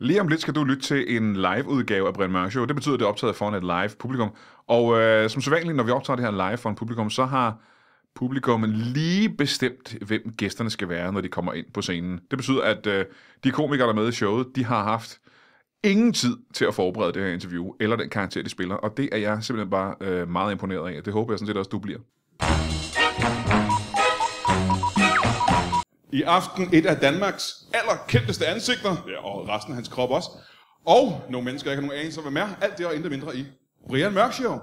Lige om lidt skal du lytte til en live-udgave af Brian Mørk Show. Det betyder, at det er optaget foran et live publikum. Og øh, som sædvanligt, når vi optager det her live foran publikum, så har publikum lige bestemt, hvem gæsterne skal være, når de kommer ind på scenen. Det betyder, at øh, de komikere, der er med i showet, de har haft ingen tid til at forberede det her interview, eller den karakter, de spiller. Og det er jeg simpelthen bare øh, meget imponeret af. Det håber jeg sådan set også, du bliver. I aften et af Danmarks allerkendteste ansigter, ja, og resten af hans krop også. Og nogle mennesker, jeg ikke har nogen anelse om, hvem er. Alt det og intet mindre i Brian Mørk Show.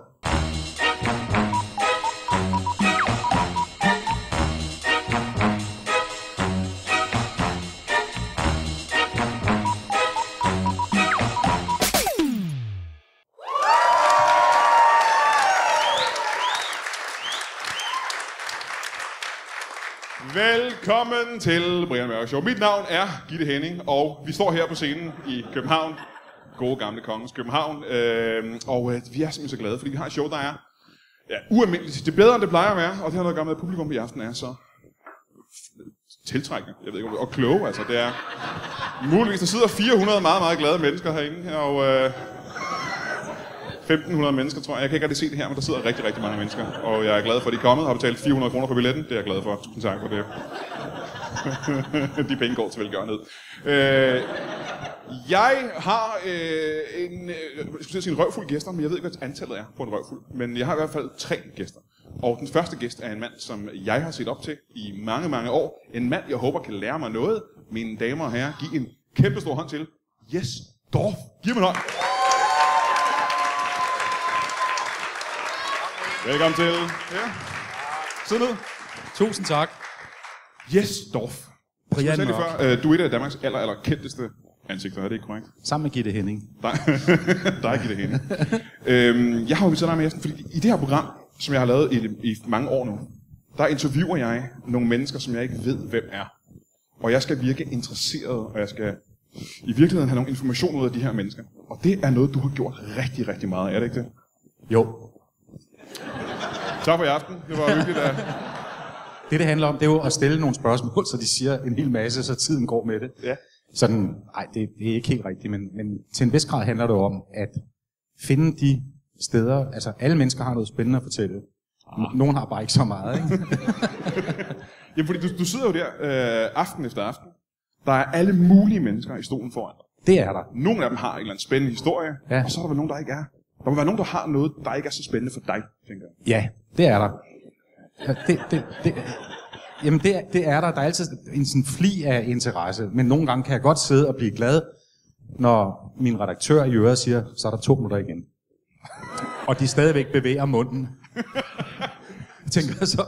Velkommen til Brian Mørk Show. Mit navn er Gitte Henning, og vi står her på scenen i København. Gode gamle kongens København. Øh, og øh, vi er simpelthen så glade, fordi vi har et show, der er ja, ualmindeligt. Det er bedre, end det plejer at være, og det har noget at gøre med, at publikum i aften er så tiltrækkende. Jeg ved ikke, om det- og kloge, altså. Det er muligvis, der sidder 400 meget, meget glade mennesker herinde, og øh, 1.500 mennesker, tror jeg. Jeg kan ikke rigtig se det her, men der sidder rigtig, rigtig mange mennesker. Og jeg er glad for, at de er kommet og har betalt 400 kroner for billetten. Det er jeg glad for. Tusind tak for det. de penge går til velgørenhed. Øh, jeg har øh, en, øh, jeg skulle sige en røvfuld gæster, men jeg ved ikke, hvad antallet er på en røvfuld. Men jeg har i hvert fald tre gæster. Og den første gæst er en mand, som jeg har set op til i mange, mange år. En mand, jeg håber kan lære mig noget. Mine damer og herrer, giv en kæmpe stor hånd til. Yes, Dorf. Giv mig en hånd. Velkommen til. Ja. Sid ned. Tusind tak. Yes, Dorf. Brian Mørk. før, øh, du er et af Danmarks aller, aller kendteste ansigter, er det ikke korrekt? Sammen med Gitte Henning. dig, dig Gitte Henne. øhm, jeg har jo inviteret dig med aften, fordi i det her program, som jeg har lavet i, i mange år nu, der interviewer jeg nogle mennesker, som jeg ikke ved, hvem er. Og jeg skal virke interesseret, og jeg skal i virkeligheden have nogle information ud af de her mennesker. Og det er noget, du har gjort rigtig, rigtig meget er det ikke det? Jo. Tak for i aften. Det var hyggeligt at... Det, det handler om, det er jo at stille nogle spørgsmål, så de siger en hel masse, så tiden går med det. Ja. Sådan, nej, det, det er ikke helt rigtigt, men, men til en vis grad handler det om at finde de steder, altså alle mennesker har noget spændende at fortælle. Ah. Nogen har bare ikke så meget, ikke? Jamen, fordi du, du sidder jo der øh, aften efter aften. Der er alle mulige mennesker i stolen foran dig. Det er der. Nogle af dem har en eller anden spændende historie, Ja. og så er der vel nogen, der ikke er. Der må være nogen, der har noget, der ikke er så spændende for dig, tænker jeg. Ja, det er der. Ja, Det, det, det, jamen det, er- det er der. Der er altid en sådan fli af interesse, men nogle gange kan jeg godt sidde og blive glad, når min redaktør i øret siger, så er der to minutter igen. Og de stadigvæk bevæger munden. Jeg tænker så,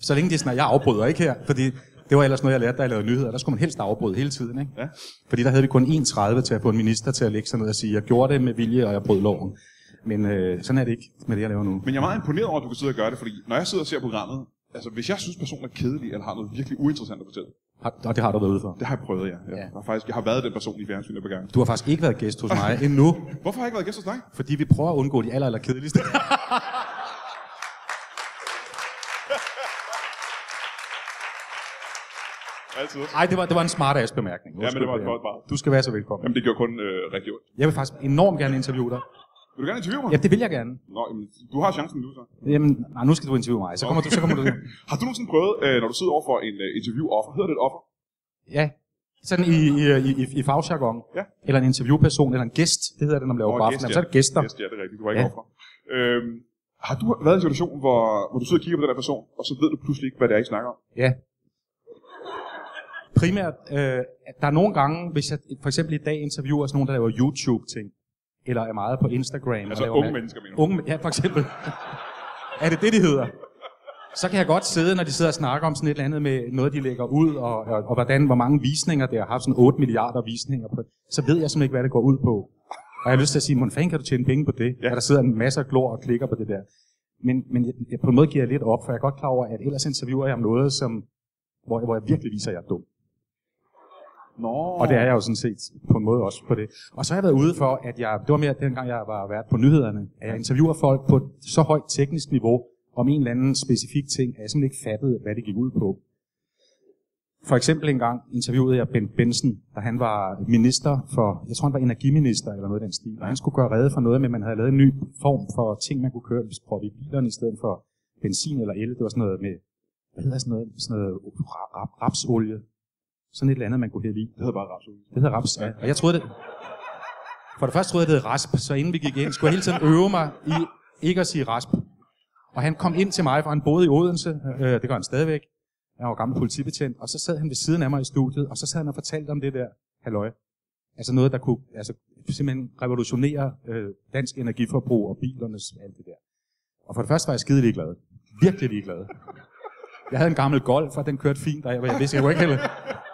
så længe de snakker, jeg afbryder ikke her, fordi det var ellers noget, jeg lærte, da jeg lavede nyheder. Der skulle man helst afbryde hele tiden, ikke? Ja. Fordi der havde vi kun 1,30 til at få en minister til at lægge sig ned og sige, jeg gjorde det med vilje, og jeg brød loven. Men øh, sådan er det ikke med det, jeg laver nu. Men jeg er meget imponeret over, at du kan sidde og gøre det, fordi når jeg sidder og ser programmet, altså hvis jeg synes, personen er kedelig, eller har noget virkelig uinteressant at fortælle, Har- det har du været ude for. det har jeg prøvet, ja. Jeg, Ja. har, faktisk, jeg har været den person i fjernsynet på gang. Du har faktisk ikke været gæst hos mig endnu, Hvorfor har jeg ikke været gæst hos dig? fordi vi prøver at undgå de aller, aller kedeligste. Altid. Nej, det var, det var en smart ass bemærkning. Ja, men det var et godt. Du skal være så velkommen. Jamen, det gjorde kun øh, rigtig ondt. Jeg vil faktisk enormt gerne interviewe dig. Vil du gerne interviewe mig? Ja, det vil jeg gerne. Nå, jamen, du har chancen nu, så. Jamen, nej, nu skal du interviewe mig. Så kommer du, så kommer du. Har du nogensinde prøvet, øh, når du sidder over for en øh, interview-offer, hedder det et offer? Ja, sådan i, i, i, i, fagjargon. Ja. Eller en interviewperson, eller en gæst. Det hedder det, når man laver på gæst, ja. Så er det gæster. Gæst, ja, det er rigtigt. Du var ikke Ja. offer. Øhm, har du været i en situation, hvor, hvor du sidder og kigger på den der person, og så ved du pludselig ikke, hvad det er, I snakker om? Ja. Primært, øh, der er nogle gange, hvis jeg for eksempel i dag interviewer sådan nogen, der laver YouTube-ting, eller er meget på Instagram. Altså unge ma- mennesker, mener? Unge, ja, for eksempel. er det det, de hedder? Så kan jeg godt sidde, når de sidder og snakker om sådan et eller andet med noget, de lægger ud, og, og, og hvordan, hvor mange visninger det har haft, sådan 8 milliarder visninger på. Så ved jeg simpelthen ikke, hvad det går ud på. Og jeg har lyst til at sige, hvordan fanden kan du tjene penge på det? Ja. Og der sidder en masse glor og klikker på det der. Men, men jeg, jeg, på en måde giver jeg lidt op, for jeg er godt klar over, at ellers interviewer jeg om noget, som, hvor, hvor jeg virkelig viser, at jeg er dum. Nå. Og det er jeg jo sådan set på en måde også på det. Og så har jeg været ude for, at jeg, det var mere dengang jeg var vært på nyhederne, at jeg interviewer folk på et så højt teknisk niveau om en eller anden specifik ting, at jeg simpelthen ikke fattede, hvad det gik ud på. For eksempel en gang interviewede jeg Ben Benson, da han var minister for, jeg tror han var energiminister eller noget i den stil, og han skulle gøre rede for noget med, at man havde lavet en ny form for ting, man kunne køre proppe i bilerne i stedet for benzin eller el. Det var sådan noget med, hvad hedder sådan noget, sådan noget rapsolie. Sådan et eller andet, man kunne hælde i. Det hedder bare rapsolie. Det hedder raps, ja. Og jeg troede det... For det første troede jeg, det hed rasp, så inden vi gik ind, skulle jeg hele tiden øve mig i ikke at sige rasp. Og han kom ind til mig, for han boede i Odense, øh, det gør han stadigvæk. Han var gammel politibetjent, og så sad han ved siden af mig i studiet, og så sad han og fortalte om det der halløj. Altså noget, der kunne altså, simpelthen revolutionere øh, dansk energiforbrug og bilernes alt det der. Og for det første var jeg skide ligeglad. Virkelig ligeglad. Jeg havde en gammel Golf, og den kørte fint, og jeg, jeg vidste, jeg kunne ikke hælde,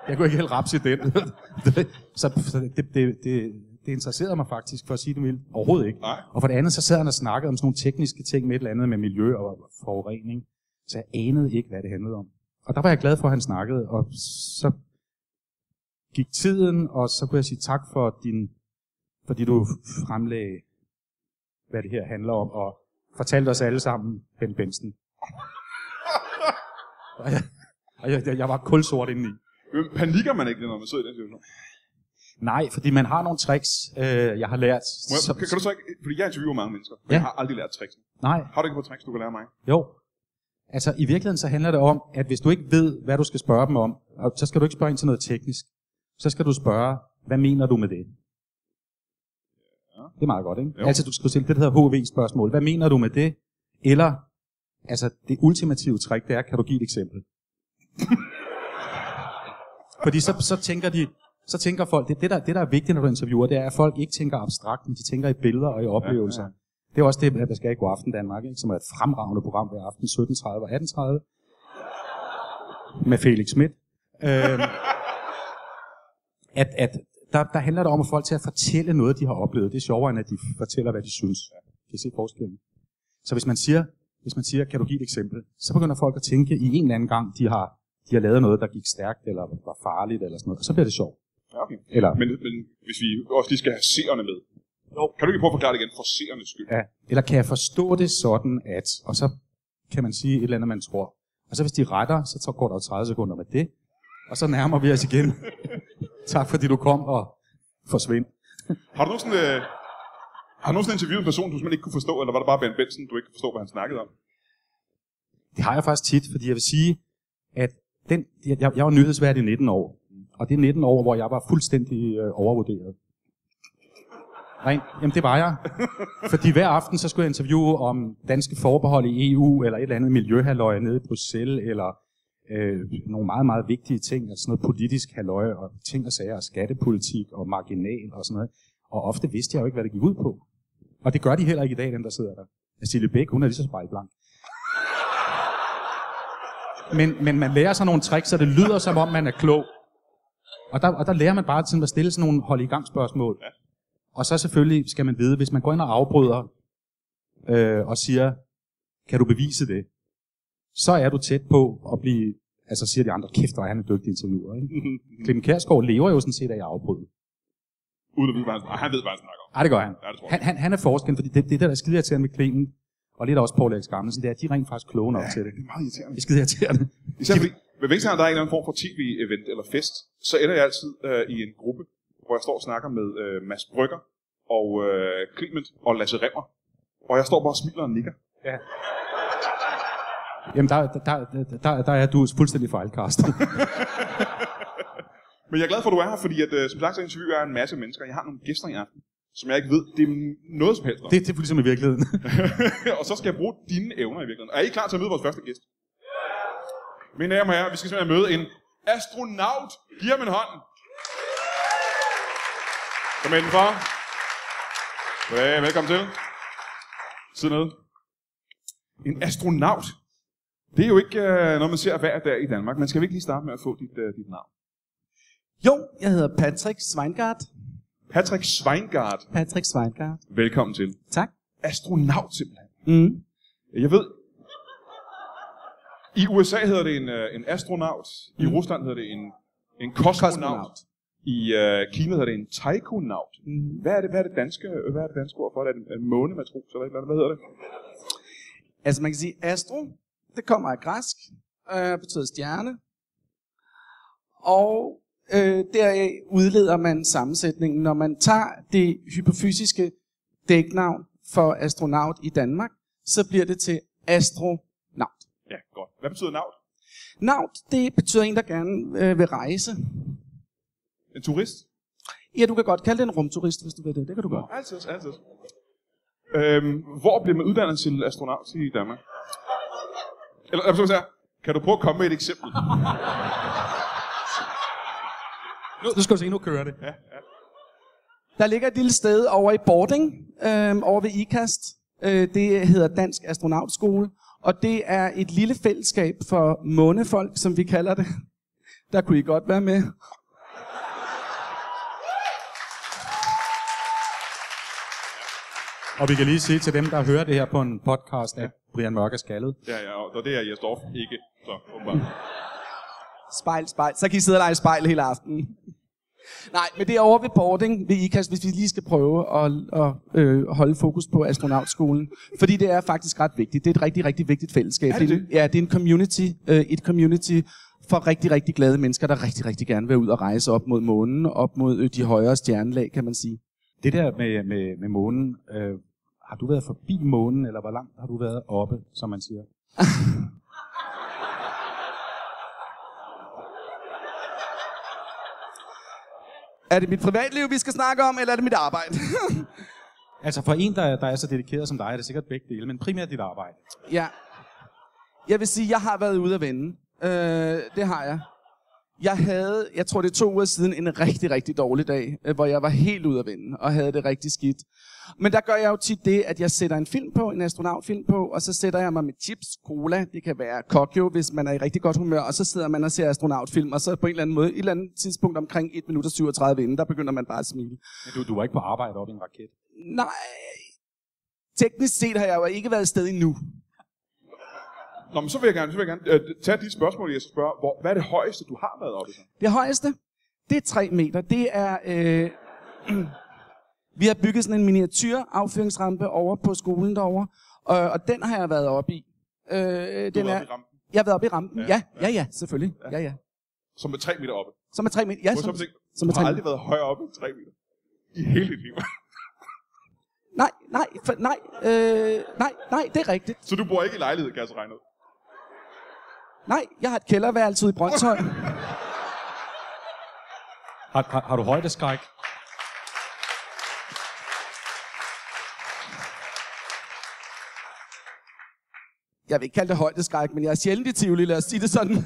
jeg kunne ikke hælde raps i den. så så det, det, det, det interesserede mig faktisk, for at sige det mildt, overhovedet ikke. Nej. Og for det andet, så sad han og snakkede om sådan nogle tekniske ting med et eller andet med miljø og forurening. Så jeg anede ikke, hvad det handlede om. Og der var jeg glad for, at han snakkede, og så gik tiden, og så kunne jeg sige tak for din, fordi du fremlagde, hvad det her handler om, og fortalte os alle sammen, Ben Benson. og jeg, og jeg, jeg var kulsort indeni. Panikker man ikke, når man sidder i den situation? Nej, fordi man har nogle tricks, øh, jeg har lært. Må jeg, som- kan, kan, du så ikke, fordi jeg interviewer mange mennesker, men Ja. jeg har aldrig lært tricks. Nej, Har du ikke på tricks, du kan lære mig? Jo. Altså, i virkeligheden så handler det om, at hvis du ikke ved, hvad du skal spørge dem om, og så skal du ikke spørge ind til noget teknisk. Så skal du spørge, hvad mener du med det? Det er meget godt, ikke? Jo. Altså, du skal stille det, der hedder HV-spørgsmål. Hvad mener du med det? Eller, altså, det ultimative trick, det er, kan du give et eksempel? Fordi så, så tænker de, så tænker folk, det, det, der, det der er vigtigt, når du interviewer, det er, at folk ikke tænker abstrakt, men de tænker i billeder og i oplevelser. Ja, ja. Det er også det, der skal i God Aften Danmark, ikke? som er et fremragende program hver aften, 17.30 og 18.30, med Felix Schmidt. Øhm, at, at der, der handler det om at folk til at fortælle noget, de har oplevet. Det er sjovere, end at de fortæller, hvad de synes. Kan I se forskellen? Så hvis man siger, hvis man siger, kan du give et eksempel, så begynder folk at tænke i en eller anden gang, de har, de har lavet noget, der gik stærkt, eller var farligt, eller sådan noget, og så bliver det sjovt. Ja, okay. Eller, Men, men hvis vi også lige skal have seerne med. Jo. Kan du ikke prøve at forklare det igen for seernes skyld? Ja. Eller kan jeg forstå det sådan, at... Og så kan man sige et eller andet, man tror. Og så hvis de retter, så så går der jo 30 sekunder med det. Og så nærmer vi os igen. tak fordi du kom og forsvind. Har du nogensinde, øh, har du nogensinde interviewet en person, du simpelthen ikke kunne forstå, eller var det bare Ben Benson, du ikke kunne forstå, hvad han snakkede om? Det har jeg faktisk tit, fordi jeg vil sige, at den, jeg, jeg var nyhedsvært i 19 år. Og det er 19 år, hvor jeg var fuldstændig øh, overvurderet. Rent, jamen det var jeg. Fordi hver aften, så skulle jeg interviewe om danske forbehold i EU, eller et eller andet miljøhalløj nede i Bruxelles, eller øh, nogle meget, meget vigtige ting, altså noget politisk halløj, og ting og sager, og skattepolitik, og marginal, og sådan noget. Og ofte vidste jeg jo ikke, hvad det gik ud på. Og det gør de heller ikke i dag, dem der sidder der. Altså, Cecilie Bæk, hun er lige så spejlblank. Men, men man lærer sig nogle tricks, så det lyder som om, man er klog. Og der, og der lærer man bare til at stille sådan nogle hold i gang spørgsmål. Ja. Og så selvfølgelig skal man vide, hvis man går ind og afbryder øh, og siger, kan du bevise det? Så er du tæt på at blive, altså siger de andre, kæft, hvor er han en dygtig interviewer. Ikke? Clemen Kærsgaard lever jo sådan set af at afbryde. Uden at vide, hvad han, Ej, han ved, hvad han snakker om. Ej, det gør han. Ja, det. Han, han, han er forskeren, fordi det, det der er skide irriterende med Clemen, og lidt også Paul Alex Gammelsen, det er, at de er rent faktisk kloge nok Ja, til det. det er meget irriterende. Det er skide irriterende. Især fordi, hver gang der er en eller anden form for tv-event eller fest, så ender jeg altid øh, i en gruppe, hvor jeg står og snakker med øh, Mads Brygger og øh, Clement og Lasse Remmer. Og jeg står bare og smiler og nikker. Ja. Jamen, der, der, der, der, der er du fuldstændig fejlkastet. Men jeg er glad for, at du er her, fordi at, øh, som sagt, så interviewer jeg en masse mennesker. Jeg har nogle gæster i aften, som jeg ikke ved det er noget som helst om. det, det er ligesom i virkeligheden. og så skal jeg bruge dine evner i virkeligheden. Er I klar til at møde vores første gæst? Mine damer og herrer, vi skal simpelthen møde en astronaut. Giv ham en hånd. Kom indenfor. Goddag, velkommen til. Sid ned. En astronaut. Det er jo ikke øh, noget, man ser hver dag i Danmark. Men skal vi ikke lige starte med at få dit, øh, dit navn? Jo, jeg hedder Patrick Sveingart. Patrick Sveingart. Patrick Sveingart. Velkommen til. Tak. Astronaut simpelthen. Mm. Jeg ved, i USA hedder det en, øh, en astronaut. I Rusland hedder det en, en kosmonaut. Kosmonaut. I uh, Kina hedder det en taikonaut. Mm. Hvad er det, hvad er det danske, hvad er det danske ord for det? Er det en månematros eller et eller andet? Hvad hedder det? Altså man kan sige, astro, det kommer af græsk, øh, betyder stjerne. Og øh, deraf udleder man sammensætningen. Når man tager det hypofysiske dæknavn for astronaut i Danmark, så bliver det til astronaut. Ja, godt. Hvad betyder navn? Naut, det betyder en, der gerne øh, vil rejse. En turist? Ja, du kan godt kalde det en rumturist, hvis du vil det. Det kan du godt. Altid, altid. Øhm, hvor bliver man uddannet til astronaut i Danmark? Eller, jeg sige, kan du prøve at komme med et eksempel? Nu, nu skal du se, nu kører det. Der ligger et lille sted over i Bording, øh, over ved IKAST. Øh, det hedder Dansk Astronautskole. Og det er et lille fællesskab for månefolk, som vi kalder det. Der kunne I godt være med. Og vi kan lige sige til dem, der hører det her på en podcast, at Brian Mørk er skaldet. Ja, ja, og det er Dorf ikke. Så, åbenbart. Spejl, spejl. Så kan I sidde og lege spejl hele aftenen. Nej, men det er over ved boarding ved IKAST, hvis vi lige skal prøve at, at øh, holde fokus på astronautskolen. Fordi det er faktisk ret vigtigt. Det er et rigtig, rigtig vigtigt fællesskab. Er det en- det? Ja, det er en community, øh, et community for rigtig, rigtig glade mennesker, der rigtig, rigtig gerne vil ud og rejse op mod månen, op mod øh, de højere stjernelag, kan man sige. Det der med, med, med månen, øh, har du været forbi månen, eller hvor langt har du været oppe, som man siger? Er det mit privatliv, vi skal snakke om, eller er det mit arbejde? Altså for en, der, der er så dedikeret som dig, er det sikkert begge dele, men primært dit arbejde. Ja. Jeg vil sige, jeg har været ude at vende. Øh, det har jeg. Jeg havde, jeg tror det er to uger siden, en rigtig, rigtig dårlig dag, øh, hvor jeg var helt ude at vende og havde det rigtig skidt. Men der gør jeg jo tit det, at jeg sætter en film på, en astronautfilm på, og så sætter jeg mig med chips, cola, det kan være kokjo, hvis man er i rigtig godt humør, og så sidder man og ser astronautfilm, og så på en eller anden måde, et eller andet tidspunkt omkring 1 minut og 37 inden, der begynder man bare at smile. Men du, du var ikke på arbejde oppe i en raket. Nej, teknisk set har jeg jo ikke været et sted endnu. Nå, men så vil jeg gerne, så vil jeg gerne øh, tage de spørgsmål, jeg skal spørge. Hvor, hvad er det højeste, du har været oppe i? Det højeste, det er 3 meter. Det er... Øh, vi har bygget sådan en miniatyr affyringsrampe over på skolen derovre, og, og den har jeg været oppe i. Øh, Du den er, oppe i rampen, jeg har været oppe i rampen. Ja, Ja, ja, ja, selvfølgelig. Ja, ja. som er 3 meter oppe. Som er 3 meter. Ja, som, så som du har 3 aldrig været højere oppe end 3 meter. I hele dit liv. Nej, nej, for, nej, øh, nej, nej, det er rigtigt. så du bor ikke i lejlighed, kan jeg så regne ud. Nej, jeg har et kælderværelse ude i Brøndshøj. Har, har, har du højdeskræk? Jeg vil ikke kalde det højdeskræk, men jeg er sjældent i Tivoli, lad os sige det sådan.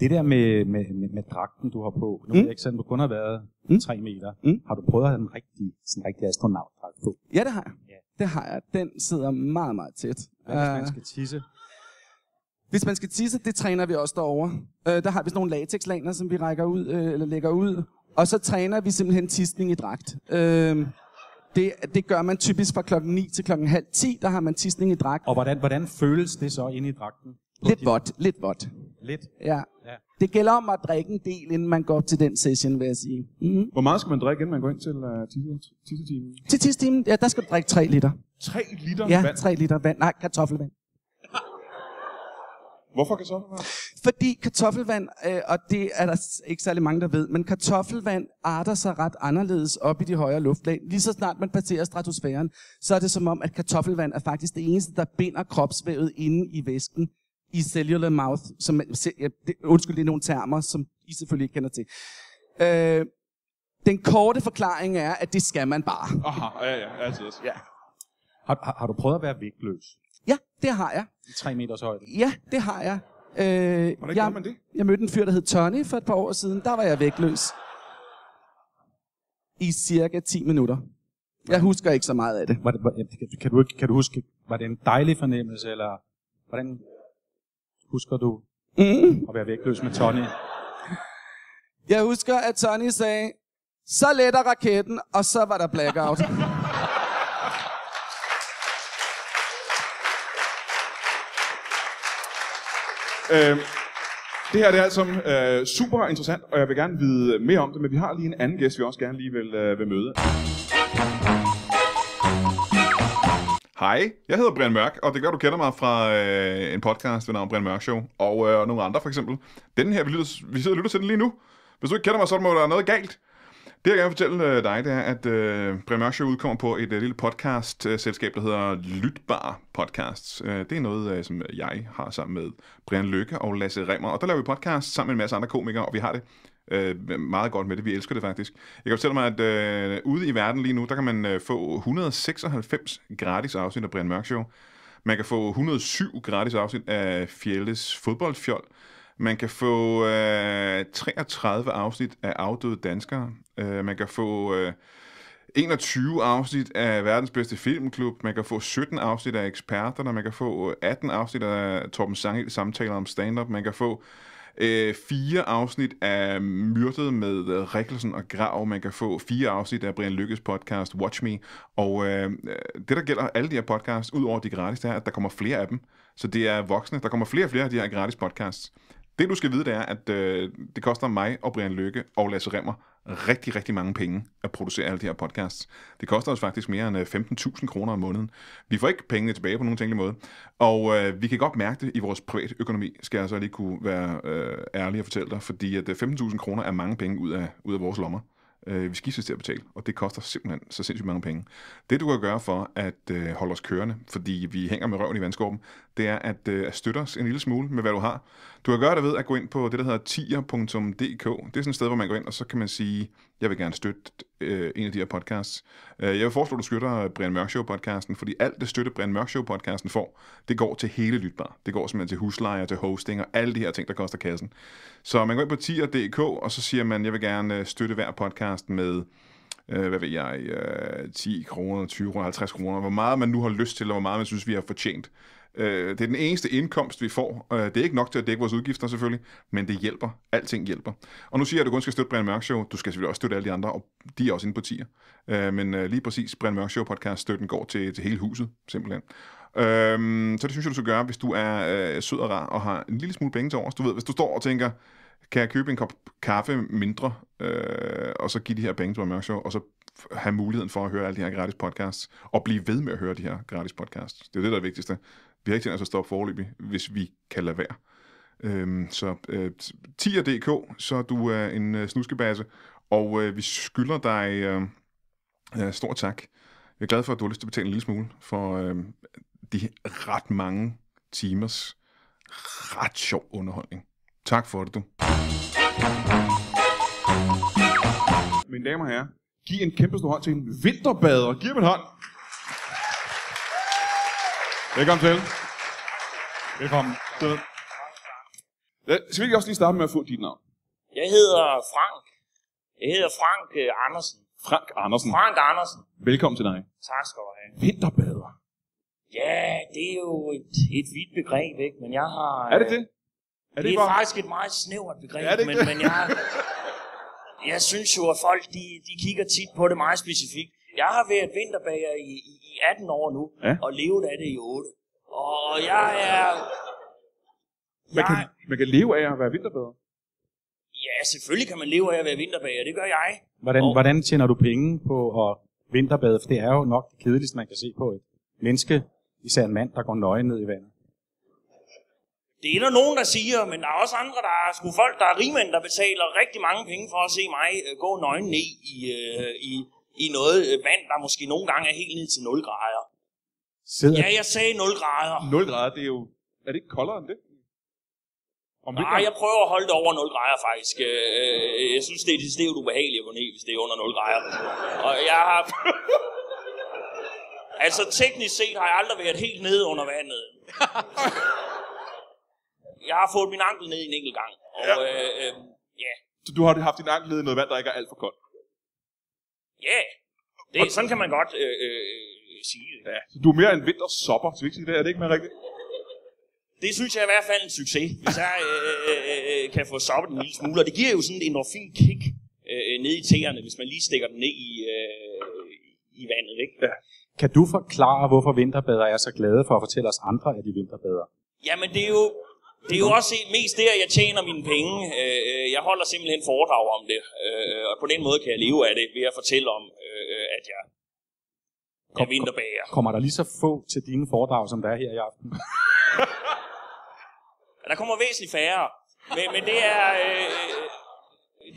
Det der med, med, med, med dragten, du har på, nu mm. Ved jeg ikke du kun har været Mm. 3 meter. Mm. Har du prøvet at have en rigtig, sådan en rigtig astronautdragt på? Ja, det har jeg. Ja. Det har jeg. Den sidder meget, meget tæt. Hvad hvis man Øh, skal tisse? Hvis man skal tisse, det træner vi også derovre. Øh, der har vi sådan nogle latexlaner, som vi rækker ud, øh, eller lægger ud. Og så træner vi simpelthen tisning i dragt. Øh, det, det gør man typisk fra klokken 9 til klokken halv 10. Der har man tisning i dragt. Og hvordan, hvordan føles det så inde i dragten? Lidt vådt, lidt vådt. Lidt. Ja. Ja. Det gælder om at drikke en del, inden man går til den session, vil jeg sige. Mm. Hvor meget skal man drikke, inden man går ind til uh, tisse- tissetimen? Til tistimen, ja, der skal du drikke 3 liter. 3 liter Ja, vand. 3 liter vand. Nej, kartoffelvand. Hvorfor være? Fordi kartoffelvand, øh, og det er der ikke særlig mange, der ved, men kartoffelvand arter sig ret anderledes op i de højere luftlag. Lige så snart man passerer stratosfæren, så er det som om, at kartoffelvand er faktisk det eneste, der binder kropsvævet inde i væsken i cellular mouth. Som, ja, det, undskyld, det er nogle termer, som I selvfølgelig ikke kender til. Øh, den korte forklaring er, at det skal man bare. Aha, ja, ja, altid. Ja, Har, har, har du prøvet at være vægtløs? Ja det har jeg. I 3 meters højde? Ja, det har jeg. Øh, Hvordan jeg, gør man det? Jeg mødte en fyr, der hed Tony for et par år siden. Der var jeg vægtløs. I cirka 10 minutter. Jeg husker ikke så meget af det. Var det, var, kan, kan, du, kan du huske, var det en dejlig fornemmelse, eller hvordan husker du Mm. at være vægtløs med Tony? Jeg husker, at Tony sagde, så letter raketten, og så var der blackout. Øh, det her det er altså øh, super interessant, og jeg vil gerne vide mere om det, men vi har lige en anden gæst, vi også gerne lige vil, øh, vil møde. Hej, jeg hedder Brian Mørk, og det gør, du kender mig fra øh, en podcast ved navn Brian Mørk Show, og øh, nogle andre for eksempel. Den her, vi, lytter, vi sidder og lytter til den lige nu. Hvis du ikke kender mig, så må der være noget galt. Det, jeg gerne vil fortælle øh, dig, det er, at øh, Brian Show udkommer på et øh, lille podcast-selskab, der hedder Lytbar Podcasts. Øh, det er noget, øh, som jeg har sammen med Brian Lykke og Lasse Remmer, og der laver vi podcast sammen med en masse andre komikere, og vi har det øh, meget godt med det. Vi elsker det faktisk. Jeg kan fortælle mig, at øh, ude i verden lige nu, der kan man øh, få 196 gratis afsnit af Brian Mørk Show. Man kan få 107 gratis afsnit af Fjelles fodboldfjold. Man kan få øh, 33 afsnit af Afdøde Danskere. Øh, man kan få øh, 21 afsnit af Verdens Bedste Filmklub. Man kan få 17 afsnit af Eksperterne. Man kan få øh, 18 afsnit af Torben Sangel samtaler om stand-up. Man kan få øh, fire afsnit af Myrdet med øh, Rikkelsen og Grav. Man kan få fire afsnit af Brian Lykkes podcast Watch Me. Og øh, det, der gælder alle de her podcasts, ud over de gratis, det er, at der kommer flere af dem. Så det er voksne. Der kommer flere og flere af de her gratis podcasts. Det du skal vide, det er, at øh, det koster mig og Brian Lykke og Lasse Remmer rigtig, rigtig mange penge at producere alle de her podcasts. Det koster os faktisk mere end øh, 15.000 kroner om måneden. Vi får ikke pengene tilbage på nogen tænkelig måde. Og øh, vi kan godt mærke det i vores private økonomi, skal jeg så lige kunne være øh, ærlig og fortælle dig, fordi at øh, 15.000 kroner er mange penge ud af, ud af vores lommer. Øh, vi skiftes til at betale, og det koster simpelthen så sindssygt mange penge. Det du kan gøre for at øh, holde os kørende, fordi vi hænger med røven i vandskorben, det er at, øh, at støtte os en lille smule med, hvad du har. Du kan gøre det ved at gå ind på det, der hedder tier.dk. Det er sådan et sted, hvor man går ind, og så kan man sige, jeg vil gerne støtte øh, en af de her podcasts. Øh, jeg vil foreslå, at du støtter Brian Mørk Show-podcasten, fordi alt det støtte, Brian Mørk Show-podcasten får, det går til hele Lytbar. Det går simpelthen til husleje, til hosting og alle de her ting, der koster kassen. Så man går ind på tier.dk, og så siger man, jeg vil gerne øh, støtte hver podcast med øh, hvad ved jeg, øh, 10 kroner, 20 kroner, 50 kroner, hvor meget man nu har lyst til, og hvor meget man synes, vi har fortjent. Øh, det er den eneste indkomst, vi får. Øh, det er ikke nok til at dække vores udgifter selvfølgelig, men det hjælper. Alting hjælper. Og nu siger jeg, at du kun skal støtte Brian Mørk Show. Du skal selvfølgelig også støtte alle de andre, og de er også inde på tier. Øh, men øh, lige præcis Brian Mørk Show podcast støtten går til, til hele huset, simpelthen. Øhm, så det synes jeg, du skal gøre, hvis du er øh, sød og rar og har en lille smule penge til overs. Du ved, hvis du står og tænker, kan jeg købe en kop kaffe mindre, øh, og så give de her penge til Mørk Show, og så have muligheden for at høre alle de her gratis podcasts, og blive ved med at høre de her gratis podcasts. Det er det, der er det vigtigste. Vi har ikke tænkt os at stoppe forløbig, hvis vi kan lade være. Øhm, så øh, tier.dk, så du er en øh, snuskebasse, og øh, vi skylder dig øh, øh, stor tak. Jeg er glad for, at du har lyst til at betale en lille smule for øh, de ret mange timers ret sjov underholdning. Tak for det, du. Mine damer og herrer, giv en kæmpe stor hånd til en vinterbader. Giv ham en hånd. Velkommen til. Velkommen. Ja, skal vi ikke også lige starte med at få dit navn? Jeg hedder Frank. Jeg hedder Frank øh, Andersen. Frank Andersen. Frank Andersen. Velkommen til dig. Tak skal du have. Vinterbader. Ja, det er jo et, et vidt begreb, ikke? Men jeg har... Er det det? Er det, det er bare- faktisk et meget snævert begreb, Er det ikke men, det? men jeg, jeg synes jo, at folk de, de kigger tit på det meget specifikt. Jeg har været vinterbager i, i, i 18 år nu, Ja. og levet af det i 8. Og jeg er... Man kan, Jeg, man kan leve af at være vinterbader. ja, selvfølgelig kan man leve af at være vinterbager, det gør jeg. Hvordan, Og- hvordan tjener du penge på at vinterbade? For det er jo nok det kedeligste, man kan se på et menneske, især en mand, der går nøgen ned i vandet. Det er der nogen, der siger, men der er også andre, der er sgu folk, der er rigmænd, der betaler rigtig mange penge for at se mig øh, gå nøgen ned i, øh, i, i noget vand, der måske nogle gange er helt ned til 0 grader. Sidder, Ja, jeg sagde 0 grader. 0 grader, det er jo... Er det ikke koldere end det? Om Nej, jeg prøver at holde det over 0 grader faktisk. Øh, øh, Jeg synes, det er decideret ubehageligt at gå ned, hvis det er under 0 grader. Og jeg har... altså teknisk set har jeg aldrig været helt nede under vandet. Jeg har fået min ankel ned en enkelt gang. Og Ja. øh, øh, ja, Så du har haft din ankel nede i noget vand, der ikke er alt for koldt. Ja. Det, sådan kan man godt øh, øh, sige det. Ja. Så du er mere en vintersopper, så vi ikke sige det? Er det ikke mere rigtigt? Det synes jeg er i hvert fald en succes, hvis jeg øh, øh, øh, kan få soppet en lille smule. Og det giver jo sådan et endorfin kick øh, ned i tæerne, hvis man lige stikker den ned i, øh, i vandet. Ikke? Ja. kan du forklare, hvorfor vinterbader er så glade for at fortælle os andre, at de vinterbader? Jamen det er jo, det er jo også mest der, jeg tjener mine penge. Øh, øh, jeg holder simpelthen foredrag om det, øh, og på den måde kan jeg leve af det ved at fortælle om, at jeg af vinterbager. Kommer der lige så få til dine foredrag, som der er her i aften? Der kommer væsentligt færre. Men, men det er... Øh,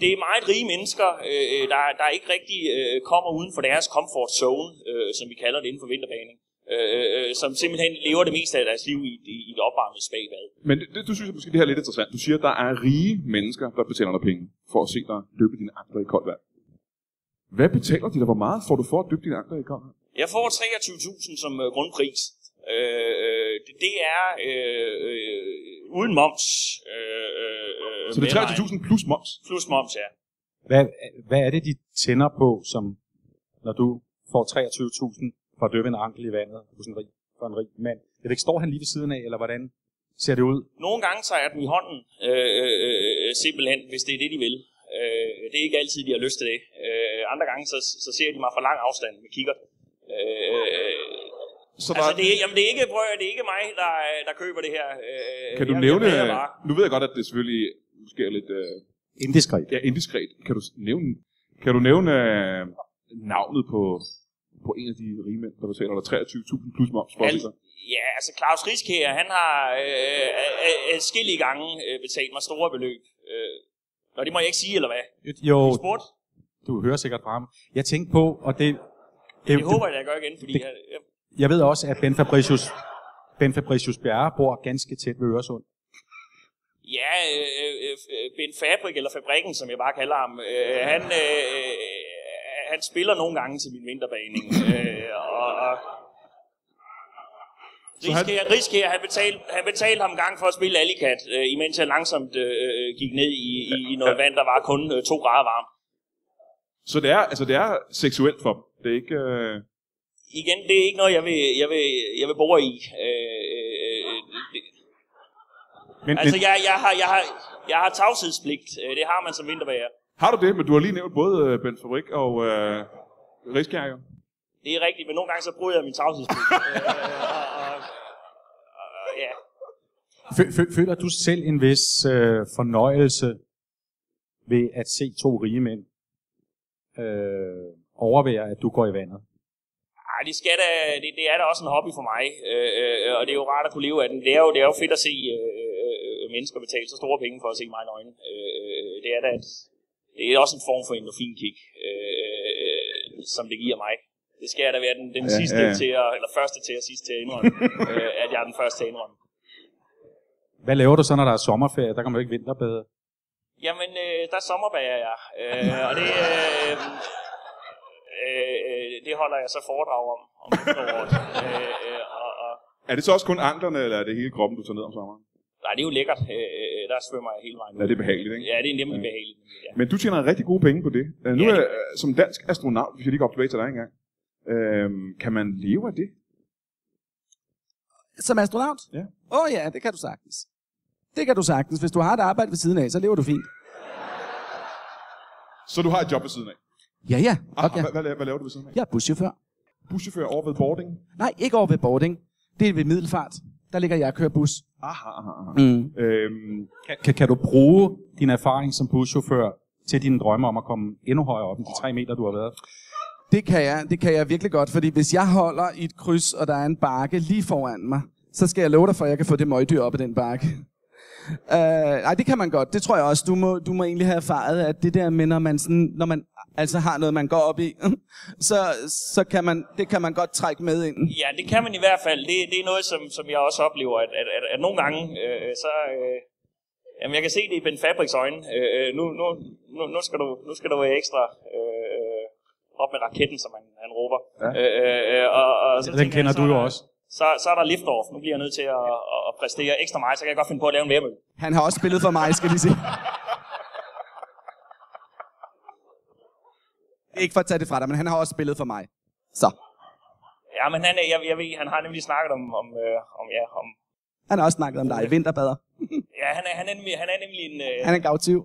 det er meget rige mennesker, øh, der, der ikke rigtig øh, kommer uden for deres comfort zone, øh, som vi kalder det inden for vinterbaning. Øh, øh, som simpelthen lever det meste af deres liv i, i, i et opvarmet spagbad. Men det, det, du synes måske, det her er lidt interessant. Du siger, at der er rige mennesker, der betaler dig penge for at se dig dyppe dine akter i koldt vand. Hvad betaler de dig? Hvor meget får du for at dyppe dine akter i koldt vand? Jeg får 23.000 som øh, grundpris. Øh, øh, det, det er øh, øh, uden moms. Øh, øh, Så det er 23.000 plus moms. Plus moms, ja. Hvad, hvad er det, de tænder på, som når du får 23.000 for at døbe en ankel i vandet hos en rig, for en rig mand? Jeg ved ikke, står han lige ved siden af, eller hvordan ser det ud? Nogle gange tager jeg dem i hånden, øh, øh, øh, simpelthen, hvis det er det, de vil. Øh, det er ikke altid, de har lyst til det. Øh, andre gange, så, så ser de mig fra lang afstand med kigger. Øh, Så der, altså, det, er, jamen, det er ikke, prøv, det er ikke mig, der, der køber det her. Øh, kan du jeg, nævne... Jeg bare. nu ved jeg godt, at det selvfølgelig måske er lidt øh, Indiskret. ja, indiskret. Kan du nævne, kan du nævne øh, navnet på, på en af de rige mænd, der betaler dig 23.000 plus moms for Alt, dig? ja, altså Claus Riskær, han har øh, øh, skillige gange øh, betalt mig store beløb. Øh, Nå, det må jeg ikke sige, eller hvad? Jo, Du spurgte? du hører sikkert fra ham. Jeg tænkte på, og det... det, Det håber jeg, jeg gør igen, fordi det- jeg, jeg, Jeg ved også, at Ben Fabricius, ben Fabricius Bjerre bor ganske tæt ved Øresund. Ja, øh, øh, øh, Ben Fabrik, eller Fabrikken, som jeg bare kalder ham, øh, han, øh, han spiller nogle gange til min vinterbaning. Øh, og, og Riskær, Riskær, han betalte, han betalte ham en gang for at spille Alicat, øh, imens jeg langsomt øh, gik ned i, i, i noget vand, der var kun øh, to grader varmt. Så det er, altså, det er seksuelt for dem. Det er ikke... Øh, Igen, det er ikke noget, jeg vil, jeg vil, jeg vil bore i. Øh, øh, det, Men, altså, men, jeg, jeg, har, jeg, har, jeg har tavshedspligt. Øh, Det har man som vinterbager. Har du det? Men du har lige nævnt både øh, Ben Fabrik og øh, Riskær, jo. Det er rigtigt, men nogle gange så bryder jeg min tavshedspligt. øh, og, og, og, ja. fø- fø- føler du selv en vis øh, fornøjelse ved at se to rige mænd øh, overvære, at du går i vandet? Ej, det, skal da, det, det er da også en hobby for mig, øh, øh, og det er jo rart at kunne leve af den. Det er jo, det er jo fedt at se øh, øh, mennesker betale så store penge for at se mig nøgen. Øh, det er da et, det er også en form for endorfinkick, øh, som det giver mig. Det skal jeg da være den, den Ja, sidste ja, ja. til at, eller første til at sidste til at indrømme, øh, at jeg er den første til at indrømme. Hvad laver du så, når der er sommerferie? Der kan man jo ikke vinterbade. Jamen, øh, der sommerbager jeg, øh, og det, øh, øh, det holder jeg så foredrag om, om efteråret. Øh, øh, og, og, Er det så også kun anklerne, eller er det hele kroppen, du tager ned om sommeren? Nej, det er jo lækkert. Øh, øh, der svømmer jeg hele vejen. Ja, det er behageligt, ikke? Ja, det er nemlig behageligt. Ja. Men du tjener rigtig gode penge på det. Uh, nu Ja, er uh, som dansk astronaut, hvis jeg lige går op tilbage til dig engang, uh, kan man leve af det? Som astronaut? Ja. Åh oh, ja, det kan du sagtens. Det kan du sagtens. Hvis du har et arbejde ved siden af, så lever du fint. Så du har et job ved siden af? Ja, ja. Ah, Okay. hvad, hvad, laver, hvad laver du ved siden af? Jeg er buschauffør. Buschauffør over ved boarding? Nej, ikke over ved boarding. Det er ved Middelfart. Der ligger jeg og kører bus. Aha, aha, aha. Mm. Øhm, Kan, kan du bruge din erfaring som buschauffør til dine drømme om at komme endnu højere op end de tre meter, du har været? Det kan jeg. Det kan jeg virkelig godt, fordi hvis jeg holder i et kryds, og der er en bakke lige foran mig, så skal jeg love dig for, at jeg kan få det møgdyr op i den bakke. Uh, nej, det kan man godt. Det tror jeg også. Du må, du må egentlig have erfaret, at det der med, når man, sådan, når man altså har noget, man går op i, så, så kan man, det kan man godt trække med ind. ja, det kan man i hvert fald. Det, det er noget, som, som jeg også oplever, at, at, at, at nogle gange, øh, så... Øh, jamen, jeg kan se det i Ben Fabriks øjne. Øh, øh, nu, nu, nu, nu, skal du, nu skal du være ekstra øh, op med raketten, som han, han råber. Ja. Øh, øh, og, og så Den kender jeg, så du jo også. Så, så er der lift-off. Nu bliver jeg nødt til at, at, at præstere ekstra meget, så kan jeg godt finde på at lave en værmøl. Han har også spillet for mig, skal vi sige. Det er ikke for at tage det fra dig, men han har også spillet for mig. Så. Ja, men han, er- jeg, jeg ved, han har nemlig snakket om, om, øh, om, ja, om Han har også snakket om dig i vinterbader. ja, han er, han er, nemlig, han er nemlig en... Øh, Han er en gavtyv.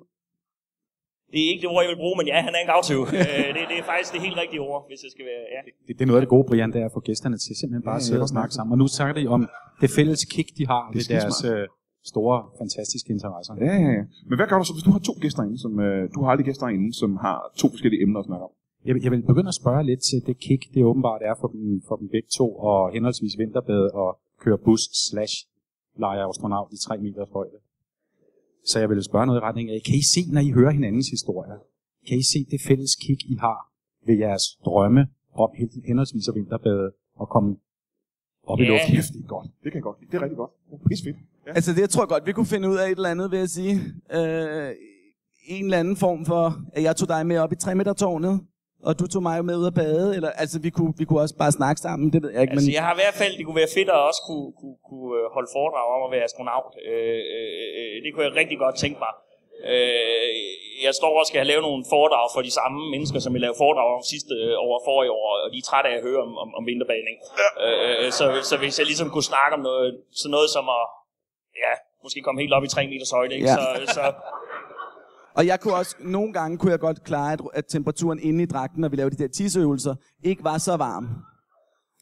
det er ikke det ord, jeg vil bruge, men ja, han er en gavtyv. øh, det, det er faktisk det helt rigtige ord, hvis det skal være... Ja. Det, det er noget af det gode, Brian, det er at få gæsterne til simpelthen bare at sidde og snakke sammen. Og nu snakker de om det fælles kick, de har ved skide deres øh, store, fantastiske interesser. ja, ja, ja. Men hvad gør du så, hvis du har to gæster inde, som, øh, du har aldrig gæster inde, som har to forskellige emner at snakke om? Jeg, vil- jeg vil begynde at spørge lidt til det kick, det åbenbart er for dem, for dem begge to, og henholdsvis vinterbade og køre bus slash lege astronaut i 3 meters højde. Så jeg vil spørge noget i retning af, kan I se, når I hører hinandens historier, kan I se det fælles kick, I har ved jeres drømme om helt- henholdsvis at vinterbade og komme op i Ja. luften? Kæft, det er godt. Det kan jeg godt. Det er rigtig godt. Det er pis fedt. Ja. Altså, det jeg tror jeg godt, vi kunne finde ud af et eller andet, vil jeg sige. Øh, en eller anden form for, at jeg tog dig med op i 3 meter tårnet, og du tog mig med ud at bade. Eller, altså, vi kunne, vi kunne også bare snakke sammen, det ved jeg ikke. Altså, men, jeg har i hvert fald, det kunne være fedt at også kunne, kunne, kunne øh, holde foredrag om at være astronaut. Øh, øh, øh, det kunne jeg rigtig godt tænke mig. Øh, jeg står og skal have lavet nogle foredrag for de samme mennesker, som jeg lavede foredrag om sidste øh, år og forrige år, og de er trætte af at høre om, om, om vinterbaning. Øh, øh, så, så hvis jeg ligesom kunne snakke om noget, sådan noget som at, ja, måske komme helt op i 3 meters højde, ikke? Ja. Så, så, Og jeg kunne også, nogle gange kunne jeg godt klare, at, at temperaturen inde i dragten, når vi lavede de der tisseøvelser, ikke var så varm.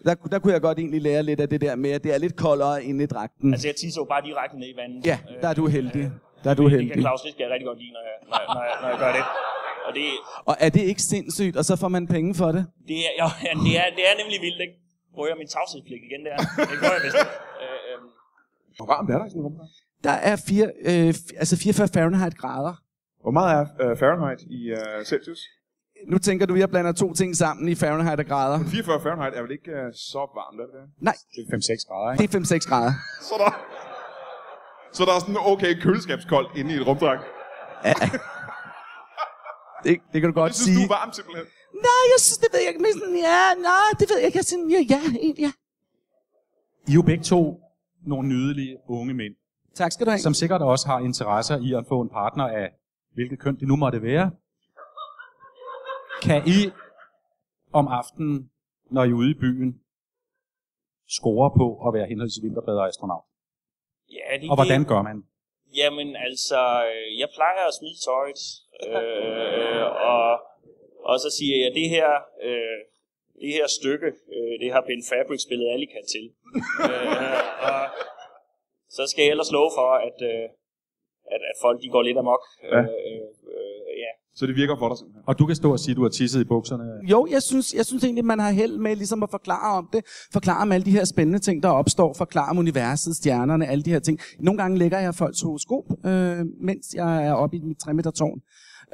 Der, der kunne jeg godt egentlig lære lidt af det der med, at det er lidt koldere inde i dragten. altså, jeg tisser jo bare direkte ned i vandet. Ja, der er du heldig. Der er du Det kan heldig. Claus, det skal jeg rigtig godt lide, når jeg, når, jeg- når, jeg, når jeg gør det. Og det, Og er det ikke sindssygt, og så får man penge for det? Det er, ja, det er, det er nemlig vildt, ikke? Rører min tavshedspligt igen der. Det gør jeg vist. Øh, øh, Hvor varmt er der i sådan en rum? Der er fire, øh, f- altså 44 Fahrenheit grader. Hvor meget er uh, Fahrenheit i uh, Celsius? Nu tænker du, at jeg blander to ting sammen i Fahrenheit og grader. 44 Fahrenheit er vel ikke uh, så varmt, er det det? Nej, Det er 5-6 grader, ikke? det er 5-6 grader. Så der, så der er sådan okay køleskabskoldt inde i et rumdragt. Det, det kan du godt Det synes sige. du er varmt simpelthen. Nej, jeg synes, det ved jeg ikke. Men sådan, ja, nej, det ved jeg ikke. Jeg synes, ja, ja, egentlig, ja. I er jo begge to nogle nydelige unge mænd, Tak skal du have. som sikkert også har interesser i at få en partner af hvilket køn det nu måtte være. Kan I om aftenen, når I er ude i byen, score på at være henholdsvis vinterbader og astronaut? ja, det, Og hvordan gør man? Jamen, altså, øh, jeg plejer at smide tøjet, øh, og, og så siger jeg, det her, øh, det her stykke, øh, det har Ben Fabric spillet Allika til. øh, og så skal jeg ellers love for, at, øh, at, at folk de går lidt amok. Ja. Øh, øh, ja. Så det virker for dig simpelthen. Og du kan stå og sige, at du har tisset i bukserne. Jo, jeg synes, jeg synes egentlig, man har held med ligesom at forklare om det. Forklare om alle de her spændende ting, der opstår. Forklare om universet, stjernerne, alle de her ting. Nogle gange lægger jeg folks horoskop, øh, mens jeg er oppe i mit 3 meter tårn.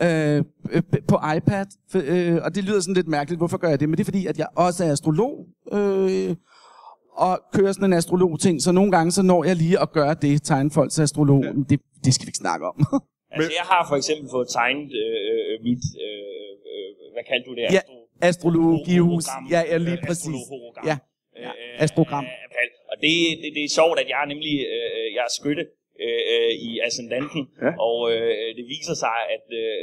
Øh, øh, på iPad, for, øh, og det lyder sådan lidt mærkeligt, hvorfor gør jeg det? Men det er fordi, at jeg også er astrolog, øh, og kører sådan en astrolog-ting, så nogle gange så når jeg lige at gøre det, tegne folks astrolog. Ja. Det, det skal vi ikke snakke om. Altså, jeg har for eksempel fået tegnet øh, mit, øh, øh, hvad kaldte du det? Ja, astrologihus. Ja, ja, lige Øh, præcis. Ja, ja, Øh, astrogram. af Pal. Og det, det, det er sjovt, at jeg er nemlig øh, jeg er skytte øh, øh, i ascendanten, Ja. og øh, det viser sig, at øh,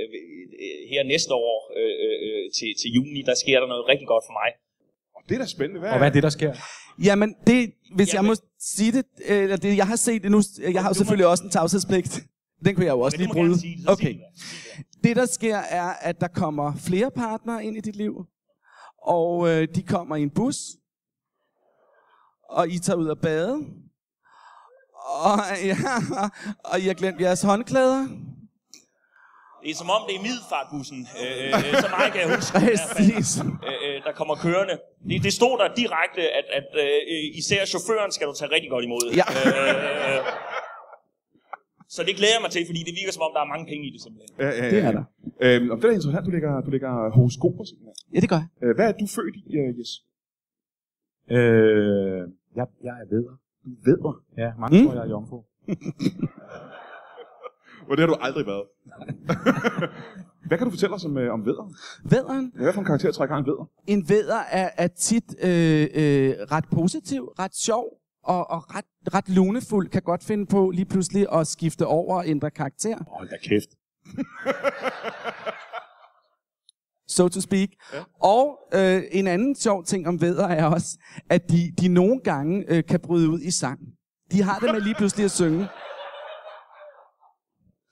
øh, her næste år øh, øh, til, til juni, der sker der noget rigtig godt for mig. Og det er da spændende. Hvad Og hvad er det, der sker? Jamen, det, hvis jeg Jamen- må sige det, øh, eller det, jeg har set det nu, jeg har jo selvfølgelig også en tavshedspligt. Den kunne jeg jo også lige må sige det, sig Okay. det. Det. Der sker, er, at der kommer flere partnere ind i dit liv, og øh, de kommer i en bus, og I tager ud at bade, og, ja, og I har glemt jeres håndklæder. Det er som om, det er middelfartbussen, øh, øh, så meget kan jeg huske. Præcis. øh, øh, der kommer kørende. Det, det stod der direkte, at, at øh, især chaufføren skal du tage rigtig godt imod. Ja. Øh, øh, så det glæder jeg mig til, fordi det virker som om, der er mange penge i det simpelthen. Ja, ja, ja. Det er der. Øhm, og det er interessant, du lægger, du lægger horoskoper simpelthen. Ja, det gør jeg. Øh, hvad er du født i, uh, Jes? Øh, jeg, jeg er vedder. Du ved mig. Ja, mange mm. tror, jeg er jomfru. Og det har du aldrig været. hvad kan du fortælle os om, øh, om vædder? Vædderen. Hvad for en karakter trækker en vædder? En vædder er, er tit øh, øh, ret positiv, ret sjov og, og ret, ret lunefuld. Kan godt finde på lige pludselig at skifte over og ændre karakter. Hold da kæft. so to speak. Ja. Og øh, en anden sjov ting om vædder er også, at de, de nogle gange øh, kan bryde ud i sang. De har det med lige pludselig at synge.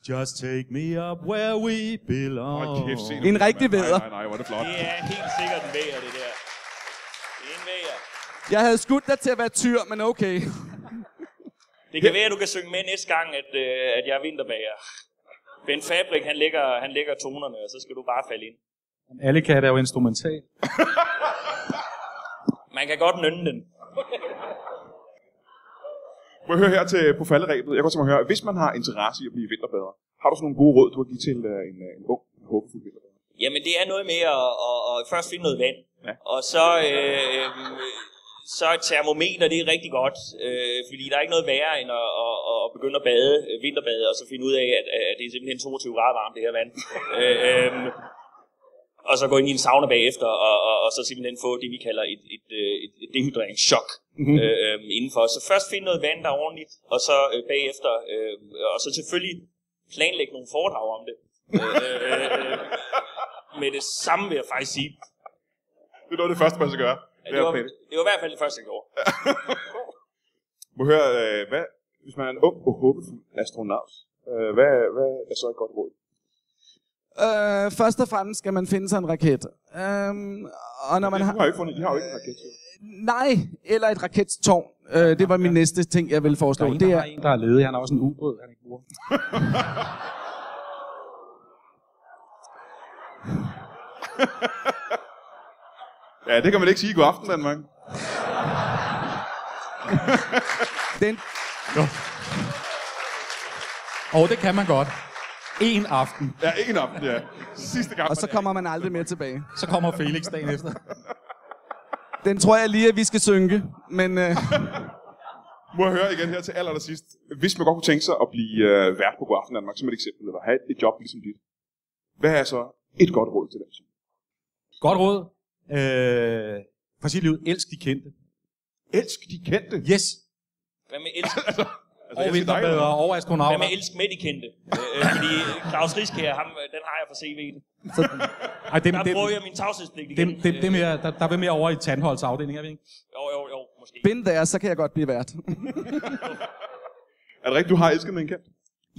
Just take me up where we belong. Hold kæft, se nu. En rigtig Nej, vædder. Nej, nej, hvor er det flot. Det er helt sikkert en væger, det der. Det er en væger. Jeg havde skudt dig til at være tyr, men okay. Det kan være, at du kan synge med næste gang, at, øh, at jeg er vinterbager. Ben Fabrik, han lægger, han lægger tonerne, og så skal du bare falde ind. Alle katte er jo instrumental. Man kan godt nynne den. Må jeg høre her til på falderæbet. Jeg kan godt tænke mig at høre, hvis man har interesse i at blive vinterbader, har du sådan nogle gode råd, du har give til øh, en, øh, en ung, håbefuld vinterbader? Jamen, det er noget med at, at, at først finde noget vand. Ja. Og så, øh, så et termometer, det er rigtig godt. Øh, fordi der er ikke noget værre end at, at, at begynde at bade, øh, vinterbade, og så finde ud af, at, at det er simpelthen 22 grader varmt, det her vand. øh, øh, og så gå ind i en sauna bagefter, og, og, og så simpelthen få det, vi kalder et, et, øh, et, et dehydreringschok mm-hmm. øh, øh, indenfor. Så først finde noget vand, der er ordentligt, og så øh, bagefter, øh, og så selvfølgelig planlægge nogle foredrag om det. øh, øh, øh, med det samme vil jeg faktisk sige. Det er af det første, man skal gøre. Ja, det, var, det var i hvert fald det første, jeg gjorde. Må høre, øh, hvad, hvis man er en ung og håbefuld astronaut, øh, hvad, hvad er så et godt råd? Øh, først og fremmest skal man finde sig en raket. Øhm, og når man har... har jo ikke fundet, I har jo ikke en raket. jo. Nej, eller et rakettårn. Øh, det var min næste ting, jeg ville Der er foreslå. en, Det er, har en, der er ledig. Han har også en ubåd, han ikke bruger. Ja, det kan man ikke sige i god aften, Danmark. den, Og det kan man godt. En aften. Ja, ikke en aften, ja. Sidste gang. og så kommer man aldrig mere tilbage. Så kommer Felix dagen efter. Den tror jeg lige, at vi skal synke. Men øh, Må jeg høre igen her til aller, aller sidst. Hvis man godt kunne tænke sig at blive øh, vært på God Aften Danmark, som et eksempel, eller have et, et job ligesom dit. Hvad er så et godt råd til dem? Godt råd. Øh, for sit liv, elsk de kendte. Elsk de kendte. Yes. Hvad med elsk, Altså, Og elsk dig, vinterbedre eller og hvad astronauter. med elsk med de kendte? Øh, øh, fordi Claus Riskær, ham, øh, den har jeg fra CV'en. Ej, dem, Der dem, bruger jeg min tavshedspligt igen. dem, dem, dem er, der, der er mere over i Tandholds afdeling, er vi ikke? Jo, jo, jo, måske. bind der, så kan jeg godt blive vært. Er det rigtigt, du har elsket med en kendt?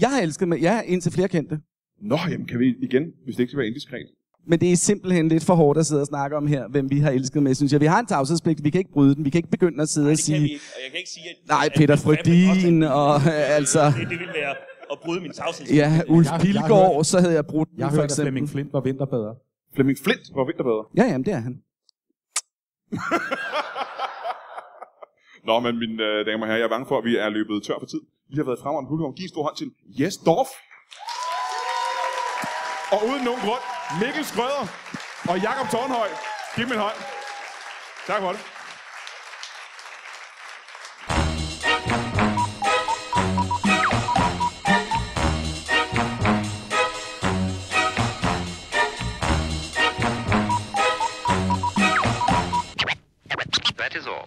Jeg har elsket med, ja, indtil flere kendte. Nå, jamen kan vi igen, hvis det ikke skal være indiskret. Men det er simpelthen lidt for hårdt at sidde og snakke om her, hvem vi har elsket med, synes jeg. Vi har en tavshedspligt, vi kan ikke bryde den. Vi kan ikke begynde at sidde Nej, og sige, ikke, og jeg kan ikke sige, at... nej, Peter det er Frødin, og øh, altså, Det, det vil være at bryde min tavshedspligt. ja, Ulf Jeg- jeg Pilgaard, hørt- så havde jeg brudt den, Jeg for eksempel. Flemming Flint var vinterbedre. Flemming Flint var vinterbedre. Ja, jamen, det er han. Nå, men mine øh, damer og herrer, jeg er bange for, at vi er løbet tør for tid. Vi har været fremragende publikum. Giv en stor hånd til Jes Dorf. Og uden nogen grund, Mikkel Skrøder og Jakob Tornhøj. Giv dem en hånd. Tak for det. That is all.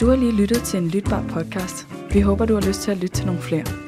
Du har lige lyttet til en lytbar podcast. Vi håber, du har lyst til at lytte til nogle flere.